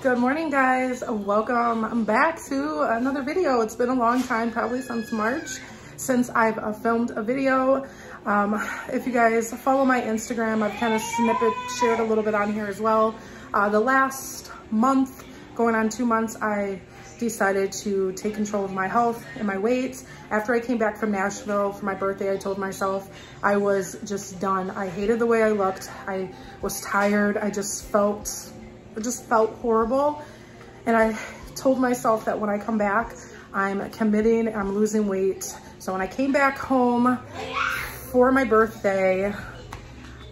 Good morning guys, welcome back to another video. It's been a long time, probably since March, since I've uh, filmed a video. Um, if you guys follow my Instagram, I've kind of snippet shared a little bit on here as well. Uh, the last month, going on two months, I decided to take control of my health and my weight. After I came back from Nashville for my birthday, I told myself I was just done. I hated the way I looked. I was tired. I just felt, it just felt horrible. And I told myself that when I come back, I'm committing, I'm losing weight. So when I came back home for my birthday,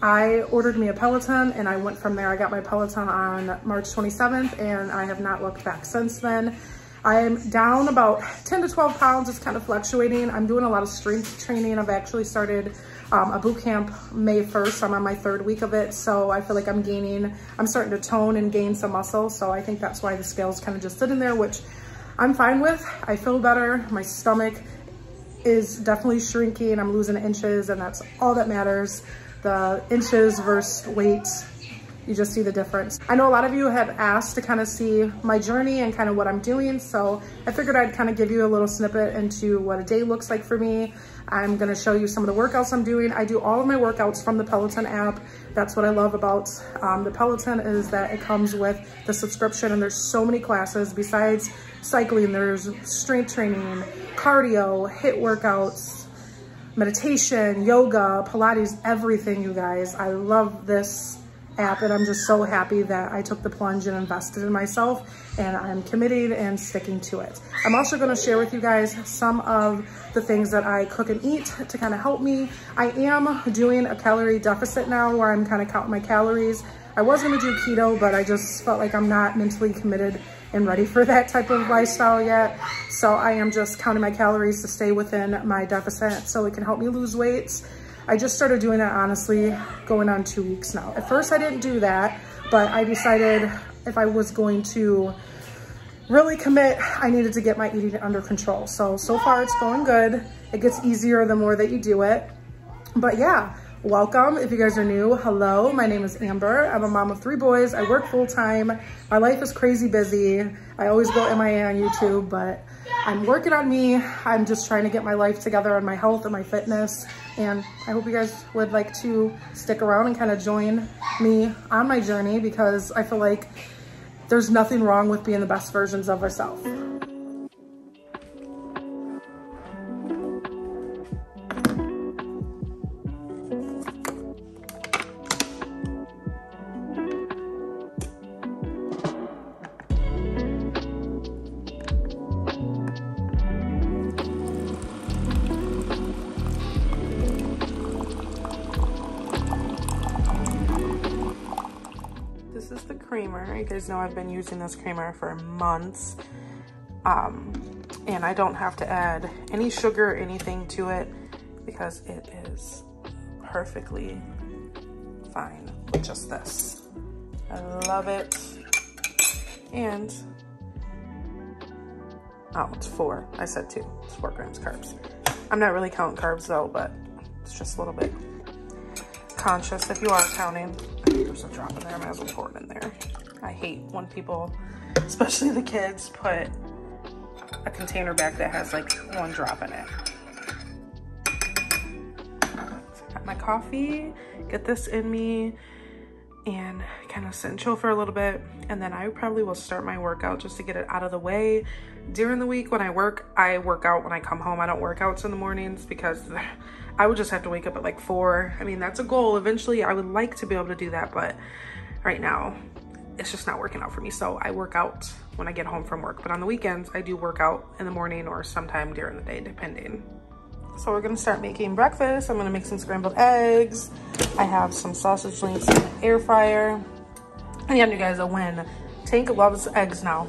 I ordered me a Peloton and I went from there. I got my Peloton on March 27th and I have not looked back since then. I'm down about 10 to 12 pounds. It's kind of fluctuating. I'm doing a lot of strength training. I've actually started um, a boot camp May 1st. I'm on my third week of it. So I feel like I'm gaining, I'm starting to tone and gain some muscle. So I think that's why the scale's kind of just sitting there, which I'm fine with. I feel better. My stomach is definitely shrinking. I'm losing inches and that's all that matters. The inches versus weight you just see the difference. I know a lot of you have asked to kind of see my journey and kind of what I'm doing. So I figured I'd kind of give you a little snippet into what a day looks like for me. I'm gonna show you some of the workouts I'm doing. I do all of my workouts from the Peloton app. That's what I love about um, the Peloton is that it comes with the subscription and there's so many classes besides cycling. There's strength training, cardio, HIIT workouts, meditation, yoga, Pilates, everything, you guys. I love this app and I'm just so happy that I took the plunge and invested in myself and I'm committed and sticking to it. I'm also gonna share with you guys some of the things that I cook and eat to kind of help me. I am doing a calorie deficit now where I'm kind of counting my calories. I was gonna do keto, but I just felt like I'm not mentally committed and ready for that type of lifestyle yet. So I am just counting my calories to stay within my deficit so it can help me lose weight I just started doing that honestly going on two weeks now. At first I didn't do that, but I decided if I was going to really commit, I needed to get my eating under control. So, so far it's going good. It gets easier the more that you do it. But yeah, welcome. If you guys are new, hello, my name is Amber. I'm a mom of three boys. I work full time. My life is crazy busy. I always go MIA on YouTube, but I'm working on me. I'm just trying to get my life together on my health and my fitness. And I hope you guys would like to stick around and kind of join me on my journey because I feel like there's nothing wrong with being the best versions of ourselves. Creamer. You guys know I've been using this creamer for months. Um, and I don't have to add any sugar or anything to it because it is perfectly fine with just this. I love it. And, oh, it's four. I said two. It's four grams carbs. I'm not really counting carbs though, but it's just a little bit conscious if you are counting. There's a drop in there, I might as well pour it in there. I hate when people, especially the kids, put a container back that has like one drop in it. got my coffee, get this in me, and kind of sit and chill for a little bit. And then I probably will start my workout just to get it out of the way. During the week when I work, I work out when I come home. I don't work outs in the mornings because I would just have to wake up at like four. I mean, that's a goal. Eventually I would like to be able to do that, but right now it's just not working out for me. So I work out when I get home from work, but on the weekends I do work out in the morning or sometime during the day, depending. So we're gonna start making breakfast. I'm gonna make some scrambled eggs. I have some sausage links in the air fryer. And yeah, you guys, a win. Tank loves eggs now.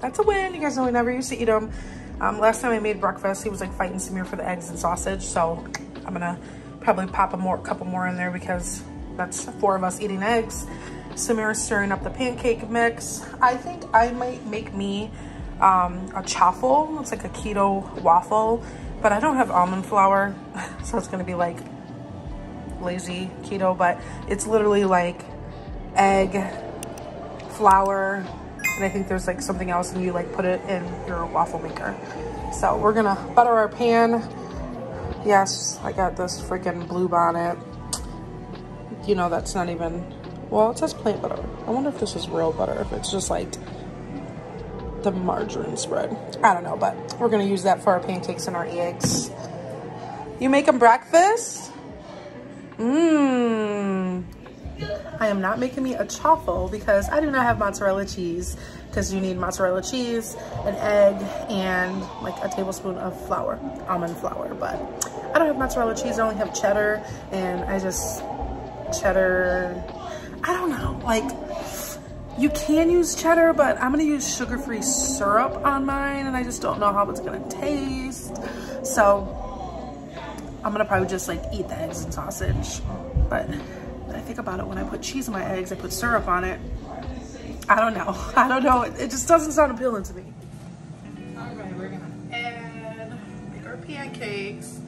That's a win. You guys know we never used to eat them. Um, last time I made breakfast, he was like fighting Samir for the eggs and sausage. So I'm gonna probably pop a more, couple more in there because that's four of us eating eggs. Samira stirring up the pancake mix. I think I might make me um, a chaffle. It's like a keto waffle, but I don't have almond flour, so it's gonna be like lazy keto, but it's literally like egg, flour, And I think there's like something else and you like put it in your waffle maker. So we're gonna butter our pan. Yes, I got this freaking blue bonnet. You know, that's not even, well, it says plant butter. I wonder if this is real butter, if it's just like the margarine spread. I don't know, but we're gonna use that for our pancakes and our eggs. You making breakfast? Mmm. I am not making me a chaffle because I do not have mozzarella cheese because you need mozzarella cheese, an egg, and like a tablespoon of flour, almond flour. But I don't have mozzarella cheese, I only have cheddar and I just, cheddar, I don't know, like you can use cheddar, but I'm gonna use sugar-free syrup on mine and I just don't know how it's gonna taste. So I'm gonna probably just like eat the eggs and sausage. But think about it when I put cheese in my eggs, I put syrup on it. I don't know. I don't know. It, it just doesn't sound appealing to me. All right, we're gonna add, make our pancakes.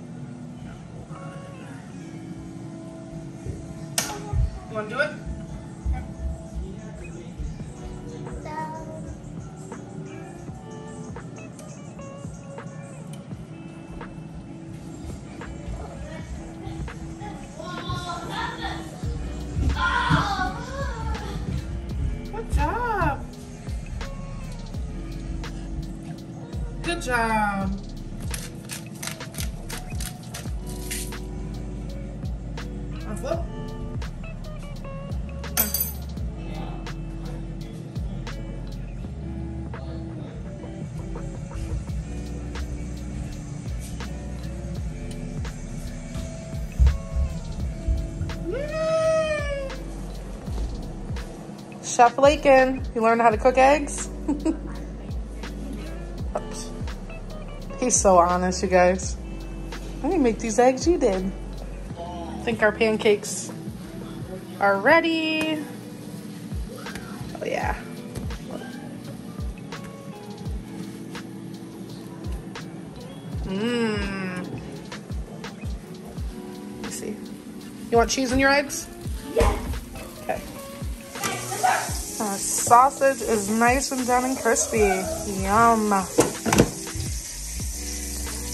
You wanna do it? Chef Lakin, you learned how to cook eggs? He's so honest, you guys. I didn't make these eggs, you did. I think our pancakes are ready. Oh yeah. Mmm. Me see. You want cheese in your eggs? Uh, sausage is nice and done and crispy. Yum.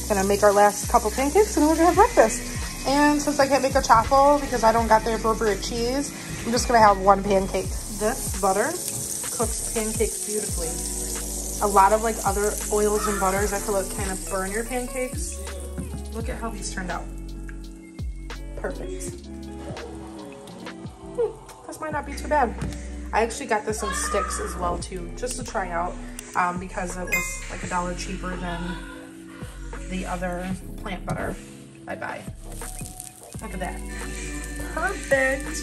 Gonna make our last couple pancakes and we're gonna have breakfast. And since I can't make a chaffle because I don't got the appropriate cheese, I'm just gonna have one pancake. This butter cooks pancakes beautifully. A lot of like other oils and butters I feel like kind of burn your pancakes. Look at how these turned out. Perfect. Hmm, this might not be too bad. I actually got this in sticks as well too, just to try out um, because it was like a dollar cheaper than the other plant butter I buy. Look at that. Perfect.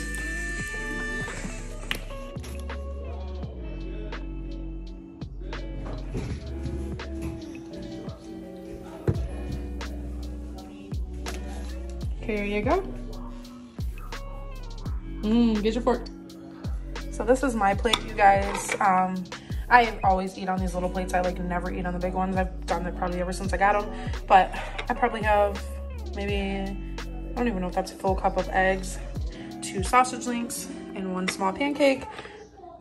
Here you go. Mmm, get your fork. So this is my plate, you guys. Um, I always eat on these little plates. I like never eat on the big ones. I've done that probably ever since I got them. But I probably have maybe, I don't even know if that's a full cup of eggs, two sausage links, and one small pancake.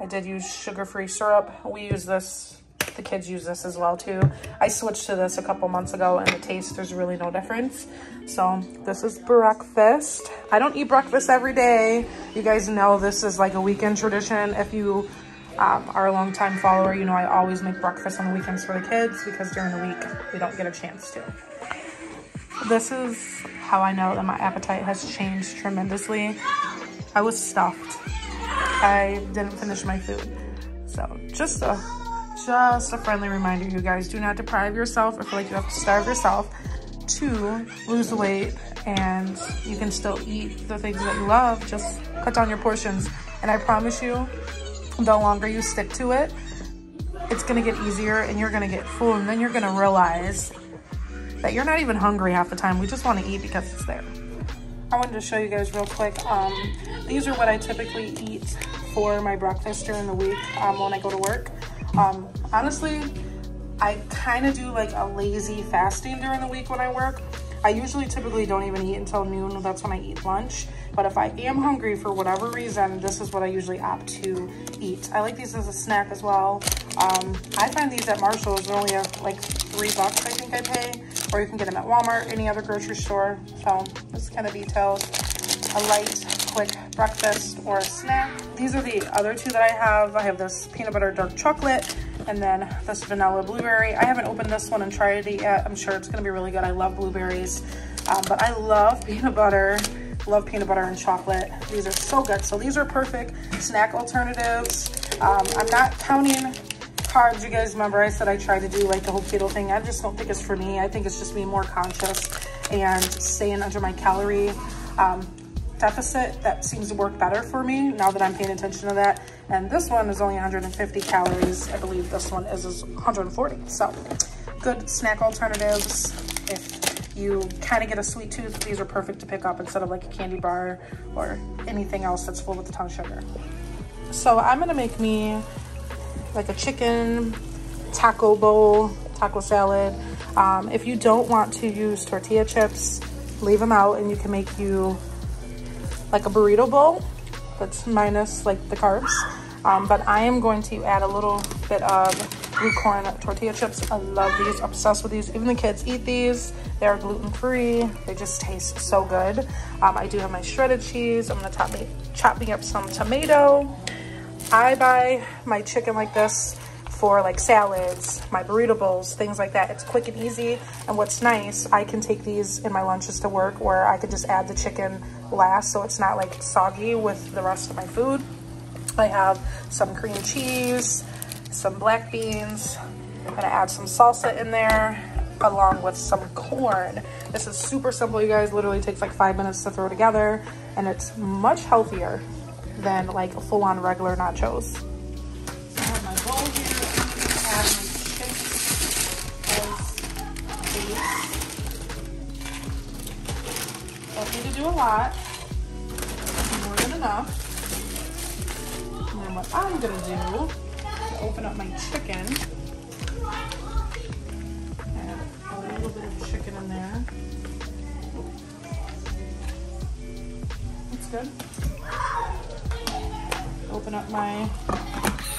I did use sugar-free syrup. We use this, the kids use this as well too. I switched to this a couple months ago and the taste, there's really no difference. So this is breakfast. I don't eat breakfast every day. You guys know this is like a weekend tradition. If you um, are a long time follower, you know I always make breakfast on the weekends for the kids because during the week we don't get a chance to. This is how I know that my appetite has changed tremendously. I was stuffed. I didn't finish my food. So just a, just a friendly reminder, you guys, do not deprive yourself or feel like you have to starve yourself to lose weight and you can still eat the things that you love. Just cut down your portions. And I promise you, the longer you stick to it, it's gonna get easier and you're gonna get full and then you're gonna realize that you're not even hungry half the time. We just wanna eat because it's there. I wanted to show you guys real quick. Um, these are what I typically eat for my breakfast during the week um, when I go to work. Um, honestly, I kind of do like a lazy fasting during the week when I work. I usually typically don't even eat until noon. That's when I eat lunch. But if I am hungry for whatever reason, this is what I usually opt to eat. I like these as a snack as well. Um, I find these at Marshall's. They're only like three bucks, I think I pay. Or you can get them at Walmart, any other grocery store. So this kind of details a light, quick breakfast or a snack. These are the other two that I have. I have this peanut butter dark chocolate and then this vanilla blueberry. I haven't opened this one and tried it yet. I'm sure it's gonna be really good. I love blueberries, um, but I love peanut butter, love peanut butter and chocolate. These are so good. So these are perfect snack alternatives. Um, I'm not counting carbs. You guys remember I said I tried to do like the whole keto thing. I just don't think it's for me. I think it's just being more conscious and staying under my calorie um, deficit that seems to work better for me now that I'm paying attention to that. And this one is only 150 calories. I believe this one is 140. So good snack alternatives. If you kind of get a sweet tooth, these are perfect to pick up instead of like a candy bar or anything else that's full with a ton of sugar. So I'm gonna make me like a chicken taco bowl, taco salad. Um, if you don't want to use tortilla chips, leave them out and you can make you like a burrito bowl that's minus like the carbs. Um, but I am going to add a little bit of blue corn tortilla chips. I love these, obsessed with these. Even the kids eat these. They are gluten-free. They just taste so good. Um, I do have my shredded cheese. I'm gonna chop me, chop me up some tomato. I buy my chicken like this for like salads, my burrito bowls, things like that. It's quick and easy. And what's nice, I can take these in my lunches to work where I could just add the chicken last so it's not like soggy with the rest of my food. I have some cream cheese, some black beans. I'm gonna add some salsa in there along with some corn. This is super simple, you guys. Literally takes like five minutes to throw together and it's much healthier than like full-on regular nachos. Lot. More than enough. And then what I'm gonna do is open up my chicken. Add a little bit of chicken in there. That's good open up my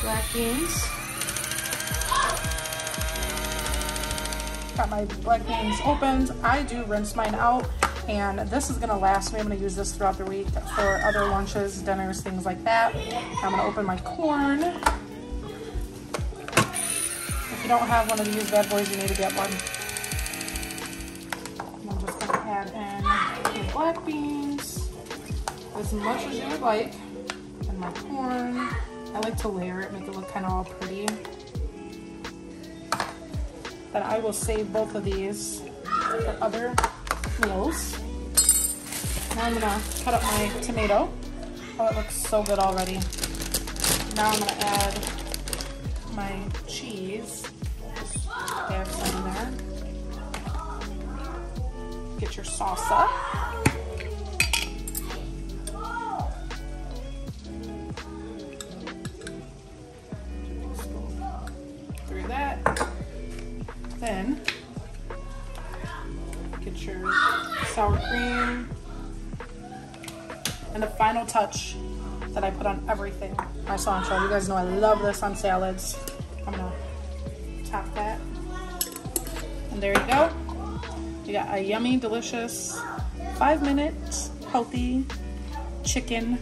black beans. Got my black beans opened. I do rinse mine out and this is gonna last me. I'm gonna use this throughout the week for other lunches, dinners, things like that. I'm gonna open my corn. If you don't have one of these bad boys, you need to get one. I'm just gonna add in the black beans as much as you would like and my corn. I like to layer it, make it look kind of all pretty. Then I will save both of these for other meals. Now I'm gonna cut up my tomato. Oh, it looks so good already. Now I'm gonna add my cheese. Add some there. Get your salsa. Through that. Then get your sour cream. Final touch that I put on everything, my cilantro. You guys know I love this on salads. I'm gonna tap that. And there you go. You got a yummy, delicious, five minute, healthy chicken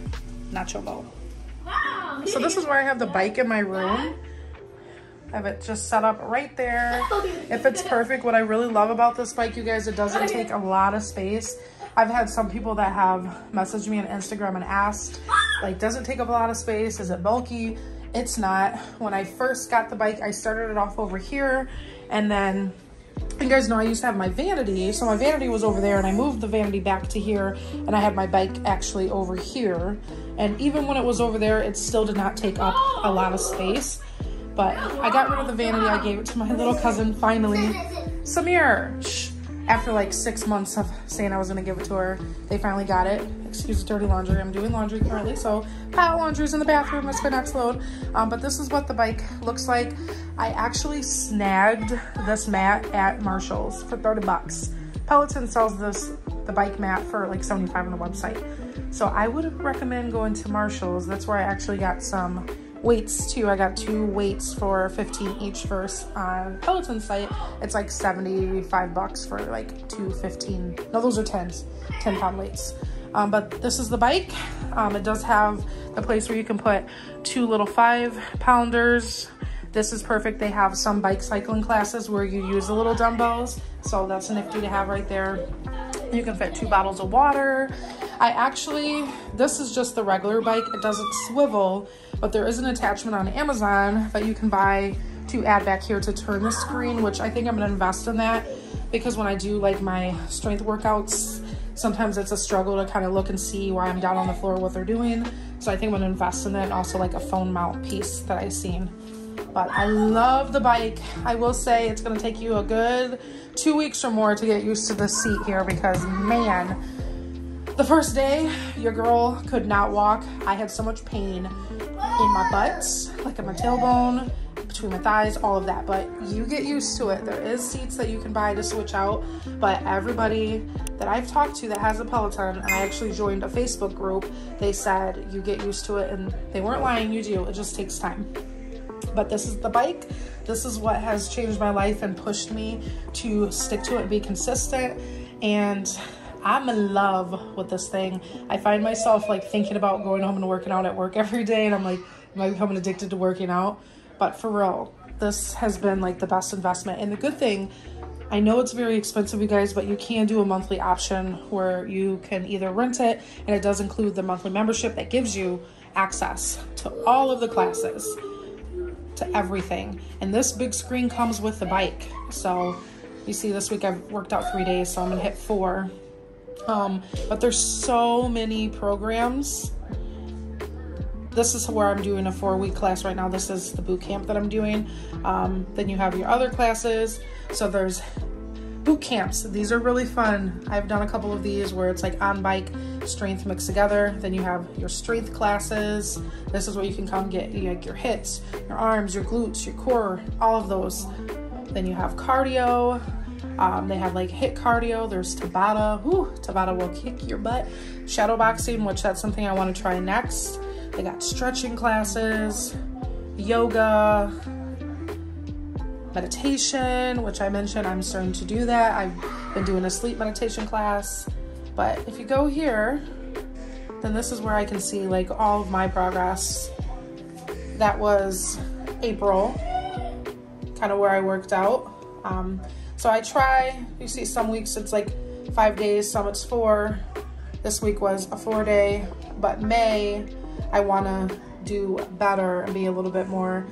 nacho bowl. So this is where I have the bike in my room. I have it just set up right there. If it's perfect, what I really love about this bike, you guys, it doesn't take a lot of space. I've had some people that have messaged me on Instagram and asked, like, does it take up a lot of space? Is it bulky? It's not. When I first got the bike, I started it off over here and then you guys know I used to have my vanity. So my vanity was over there and I moved the vanity back to here and I had my bike actually over here. And even when it was over there, it still did not take up a lot of space. But I got rid of the vanity. I gave it to my little cousin finally. Samir. Shh. After like six months of saying I was gonna give it to her, they finally got it. Excuse the dirty laundry. I'm doing laundry currently, so pile laundry's in the bathroom. My next load. Um, but this is what the bike looks like. I actually snagged this mat at Marshall's for 30 bucks Peloton sells this, the bike mat for like 75 on the website. So I would recommend going to Marshall's. That's where I actually got some weights too. I got two weights for 15 each first on Peloton site. It's like 75 bucks for like two 15. No, those are 10s, 10 pound weights. Um, but this is the bike. Um, it does have the place where you can put two little five pounders. This is perfect. They have some bike cycling classes where you use the little dumbbells. So that's nifty to have right there. You can fit two bottles of water. I actually, this is just the regular bike. It doesn't swivel, but there is an attachment on Amazon that you can buy to add back here to turn the screen, which I think I'm gonna invest in that because when I do like my strength workouts, sometimes it's a struggle to kind of look and see why I'm down on the floor, what they're doing. So I think I'm gonna invest in it and also like a phone mount piece that I've seen. But I love the bike. I will say it's gonna take you a good two weeks or more to get used to the seat here because man, the first day, your girl could not walk. I had so much pain in my butt, like in my tailbone, between my thighs, all of that. But you get used to it. There is seats that you can buy to switch out. But everybody that I've talked to that has a Peloton, and I actually joined a Facebook group, they said you get used to it. And they weren't lying, you do. It just takes time. But this is the bike. This is what has changed my life and pushed me to stick to it and be consistent. And I'm in love with this thing. I find myself like thinking about going home and working out at work every day and I'm like, am I becoming addicted to working out? But for real, this has been like the best investment. And the good thing, I know it's very expensive, you guys, but you can do a monthly option where you can either rent it and it does include the monthly membership that gives you access to all of the classes, to everything. And this big screen comes with the bike. So you see this week I've worked out three days, so I'm gonna hit four um, but there's so many programs. This is where I'm doing a four week class right now. This is the boot camp that I'm doing. Um, then you have your other classes. So there's boot camps. These are really fun. I've done a couple of these where it's like on bike strength mixed together. Then you have your strength classes. This is where you can come get like your hits, your arms, your glutes, your core, all of those. Then you have cardio, um, they have like HIIT cardio. There's Tabata. Whew, Tabata will kick your butt. Shadow boxing, which that's something I want to try next. They got stretching classes, yoga, meditation, which I mentioned I'm starting to do that. I've been doing a sleep meditation class. But if you go here, then this is where I can see like all of my progress. That was April, kind of where I worked out. Um, so I try, you see some weeks it's like five days, some it's four. This week was a four day, but May, I wanna do better and be a little bit more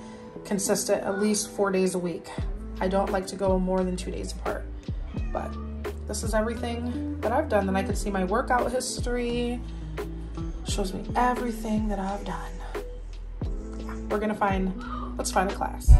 consistent, at least four days a week. I don't like to go more than two days apart, but this is everything that I've done. Then I can see my workout history, shows me everything that I've done. Yeah, we're gonna find, let's find a class.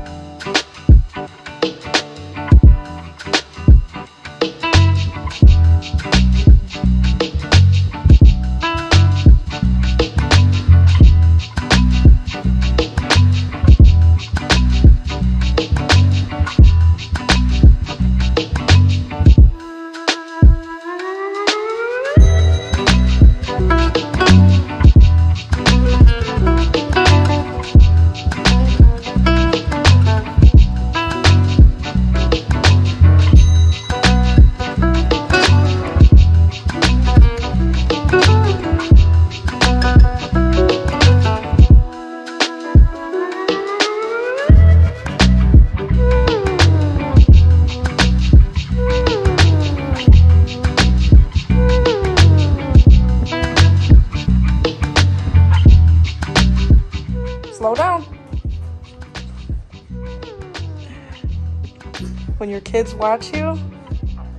Kids watch you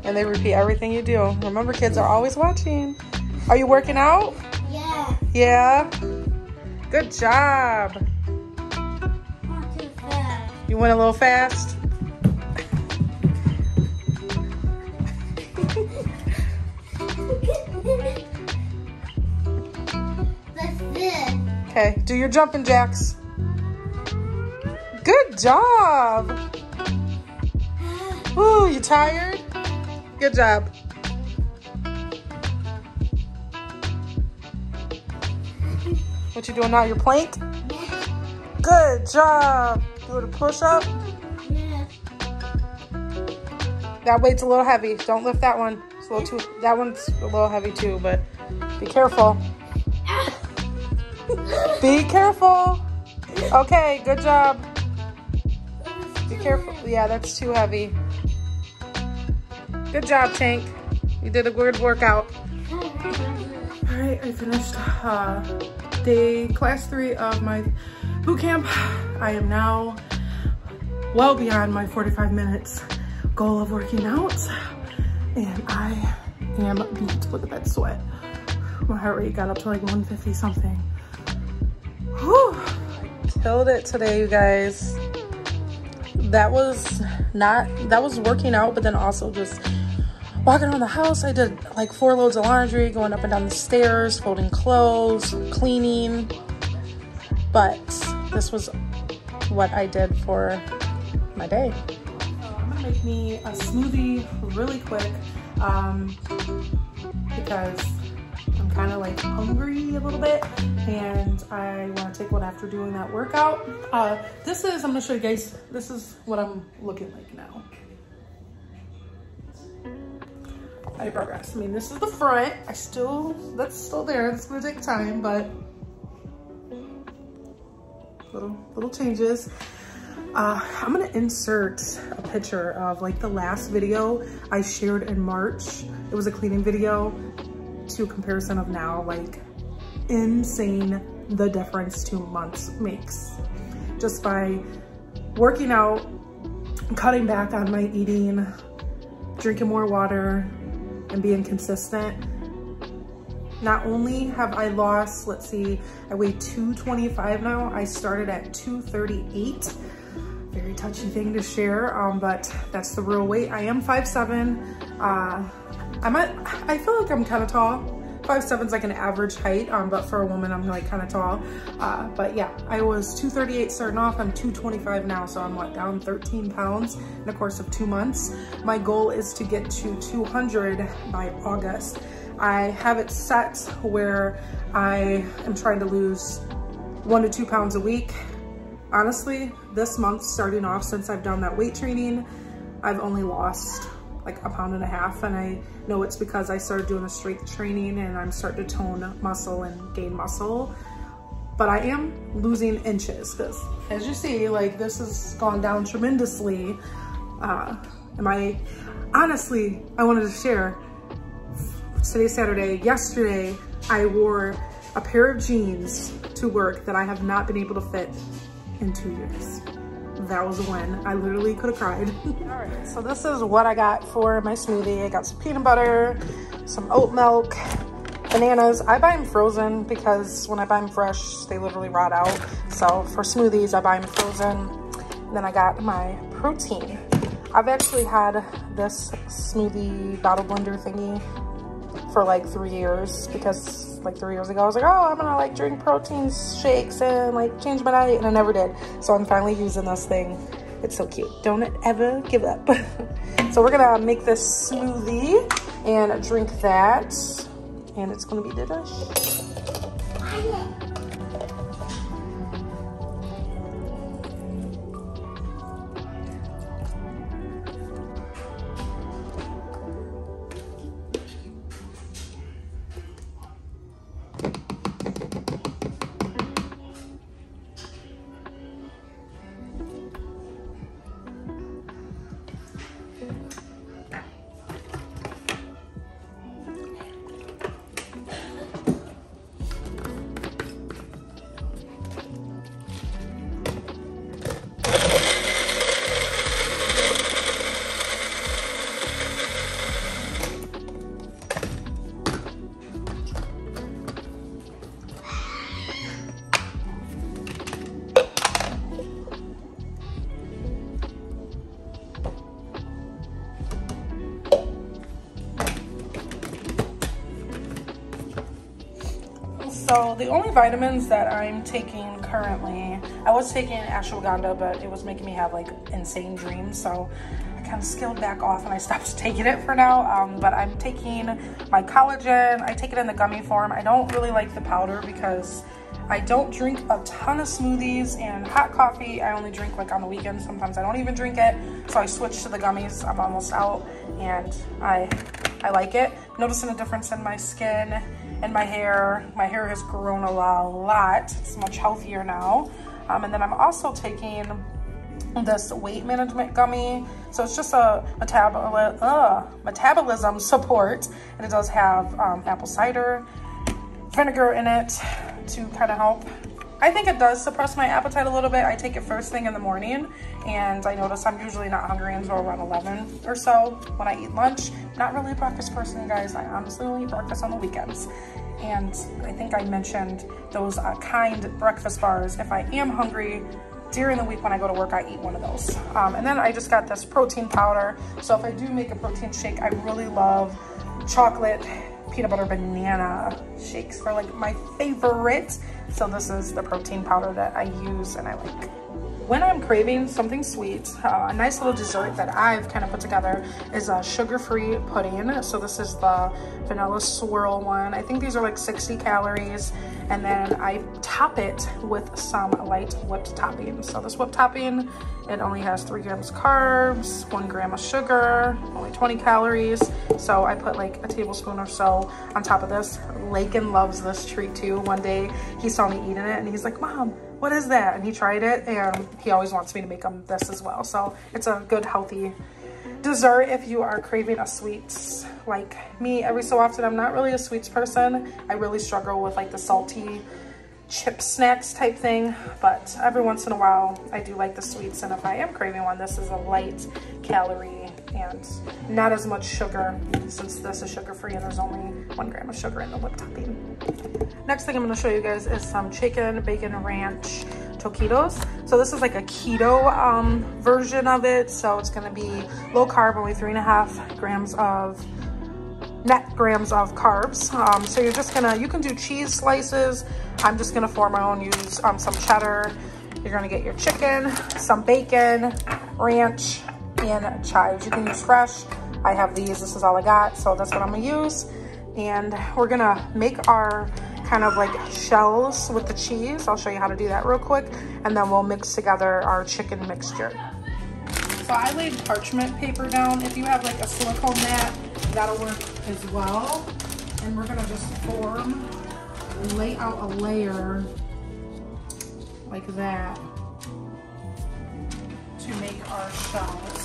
and they repeat everything you do. Remember, kids are always watching. Are you working out? Yeah. Yeah? Good job. Too fast. You went a little fast? Okay, do your jumping jacks. Good job. You tired? Good job. What you doing now, your plank? Good job. Do a push-up. That weight's a little heavy. Don't lift that one. It's a little too, that one's a little heavy too, but be careful. be careful. Okay, good job. Be careful. Yeah, that's too heavy. Good job, Tank. You did a good workout. All right, I finished uh, day class three of my boot camp. I am now well beyond my 45 minutes goal of working out and I am beat with a bed sweat. My heart rate got up to like 150 something. Whew. Killed it today, you guys. That was not, that was working out, but then also just walking around the house. I did like four loads of laundry, going up and down the stairs, folding clothes, cleaning. But this was what I did for my day. So I'm gonna make me a smoothie really quick um, because I'm kind of like hungry a little bit and I want to take one after doing that workout. Uh, this is, I'm gonna show you guys, this is what I'm looking like now. I progress. I mean, this is the front. I still, that's still there. It's gonna take time, but little, little changes. Uh, I'm gonna insert a picture of like the last video I shared in March. It was a cleaning video to comparison of now, like insane the difference two months makes. Just by working out, cutting back on my eating, drinking more water, and being consistent. Not only have I lost, let's see, I weigh 225 now. I started at 238. Very touchy thing to share, um, but that's the real weight. I am 5'7". Uh, I'm at, I feel like I'm kind of tall. 5'7 is like an average height, um, but for a woman, I'm like kind of tall. Uh, but yeah, I was 238 starting off. I'm 225 now, so I'm what, down 13 pounds in the course of two months. My goal is to get to 200 by August. I have it set where I am trying to lose one to two pounds a week. Honestly, this month starting off since I've done that weight training, I've only lost like a pound and a half and I know it's because I started doing the strength training and I'm starting to tone muscle and gain muscle. But I am losing inches because as you see like this has gone down tremendously. Uh am I honestly I wanted to share. Today's Saturday. Yesterday I wore a pair of jeans to work that I have not been able to fit in two years that was win. I literally could have cried. All right, so this is what I got for my smoothie. I got some peanut butter, some oat milk, bananas. I buy them frozen because when I buy them fresh, they literally rot out. So for smoothies, I buy them frozen. Then I got my protein. I've actually had this smoothie bottle blender thingy for like three years because like three years ago. I was like, oh, I'm gonna like drink protein shakes and like change my diet, and I never did. So I'm finally using this thing. It's so cute. Don't ever give up. so we're gonna make this smoothie and drink that, and it's gonna be delicious. So the only vitamins that I'm taking currently, I was taking ashwagandha, but it was making me have like insane dreams. So I kind of scaled back off and I stopped taking it for now. Um, but I'm taking my collagen. I take it in the gummy form. I don't really like the powder because I don't drink a ton of smoothies and hot coffee. I only drink like on the weekends. Sometimes I don't even drink it. So I switched to the gummies. I'm almost out and I, I like it. Noticing a difference in my skin and my hair. My hair has grown a lot. It's much healthier now. Um, and then I'm also taking this weight management gummy. So it's just a metaboli uh, metabolism support. And it does have um, apple cider vinegar in it to kind of help. I think it does suppress my appetite a little bit. I take it first thing in the morning and I notice I'm usually not hungry until around 11 or so when I eat lunch. Not really a breakfast person, guys. I honestly only eat breakfast on the weekends. And I think I mentioned those uh, kind breakfast bars. If I am hungry during the week when I go to work, I eat one of those. Um, and then I just got this protein powder. So if I do make a protein shake, I really love chocolate peanut butter banana shakes are like my favorite. So this is the protein powder that I use and I like. When I'm craving something sweet, uh, a nice little dessert that I've kind of put together is a sugar-free pudding. So this is the vanilla swirl one. I think these are like 60 calories. And then I top it with some light whipped topping. So this whipped topping, it only has three grams carbs, one gram of sugar, only 20 calories. So I put like a tablespoon or so on top of this. Lakin loves this treat too. One day he saw me eating it and he's like, Mom, what is that? And he tried it and he always wants me to make him this as well. So it's a good, healthy dessert if you are craving a sweet like me every so often i'm not really a sweets person. I really struggle with like the salty chip snacks type thing. But every once in a while i do like the sweets. And if i am craving one this is a light calorie and not as much sugar since this is sugar free and there's only one gram of sugar in the whipped topping next thing i'm going to show you guys is some chicken bacon ranch taquitos. So this is like a keto um, version of it. So it's gonna be low carb, only three and a half grams of net grams of carbs. Um, so you're just gonna, you can do cheese slices. I'm just gonna for my own use um, some cheddar. You're gonna get your chicken, some bacon, ranch, and chives. You can use fresh. I have these, this is all I got. So that's what I'm gonna use. And we're gonna make our kind of like shells with the cheese. I'll show you how to do that real quick. And then we'll mix together our chicken mixture. So I laid parchment paper down. If you have like a silicone mat, that'll work as well. And we're gonna just form, lay out a layer like that to make our shells.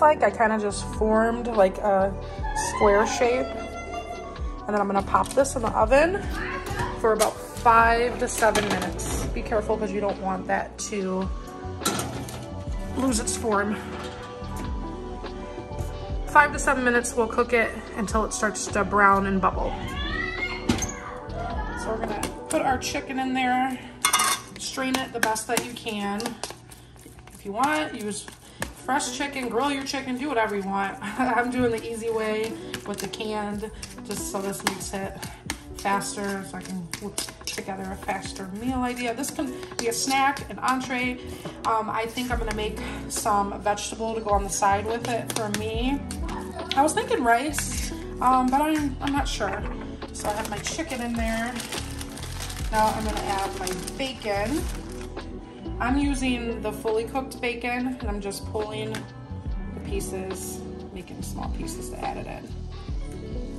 Like. I kind of just formed like a square shape. And then I'm gonna pop this in the oven for about five to seven minutes. Be careful because you don't want that to lose its form. Five to seven minutes, we'll cook it until it starts to brown and bubble. So we're gonna put our chicken in there, strain it the best that you can. If you want, use fresh chicken, grill your chicken, do whatever you want. I'm doing the easy way with the canned, just so this makes it faster, so I can put together a faster meal idea. This can be a snack, an entree. Um, I think I'm gonna make some vegetable to go on the side with it for me. I was thinking rice, um, but I'm, I'm not sure. So I have my chicken in there. Now I'm gonna add my bacon. I'm using the fully cooked bacon and I'm just pulling the pieces, making small pieces to add it in.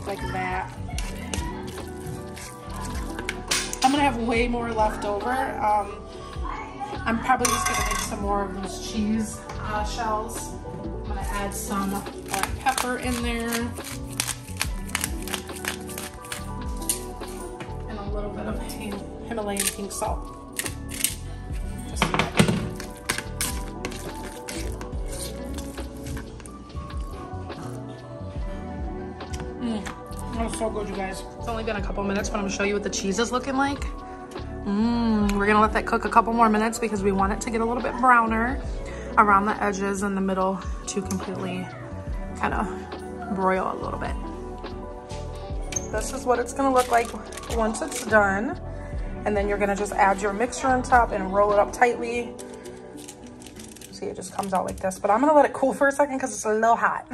Look like that. I'm gonna have way more left over. Um, I'm probably just gonna make some more of those cheese uh, shells. I'm gonna add some black pepper in there. And a little bit of Himalayan pink salt. Good, you guys. It's only been a couple minutes, but I'm gonna show you what the cheese is looking like. Mmm, we're gonna let that cook a couple more minutes because we want it to get a little bit browner around the edges and the middle to completely kind of broil a little bit. This is what it's gonna look like once it's done. And then you're gonna just add your mixture on top and roll it up tightly. See, it just comes out like this, but I'm gonna let it cool for a second because it's a little hot.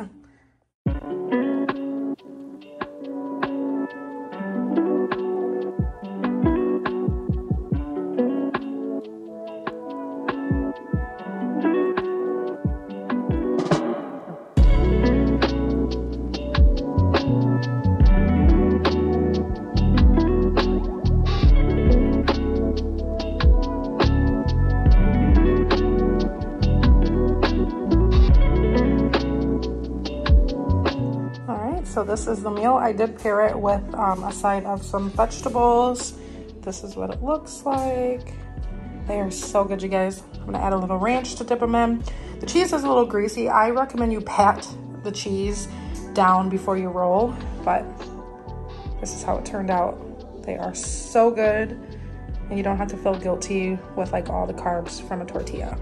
This is the meal. I did pair it with um, a side of some vegetables. This is what it looks like. They are so good, you guys. I'm gonna add a little ranch to dip them in. The cheese is a little greasy. I recommend you pat the cheese down before you roll, but this is how it turned out. They are so good, and you don't have to feel guilty with like all the carbs from a tortilla.